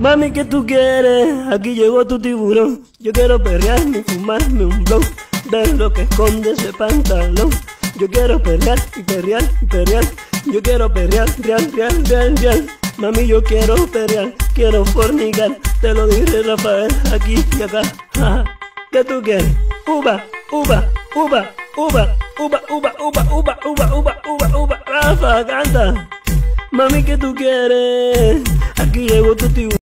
Mami, ¿qué tú quieres? Aquí llegó tu tiburón. Yo quiero perrearme fumarme un blon. Ver lo que esconde ese pantalón. Yo quiero perrear y perrear perrear. Yo quiero perrear, real, real, real, real. Mami, yo quiero perrear, quiero fornicar. Te lo dije Rafael, aquí y acá. ¿Qué tú quieres? Uva, uva, uva, uva, uva, uva, uva, uva, uva, uva, uva, uva. Rafa, canta. Mami, ¿qué tú quieres? Aquí llegó tu tiburón.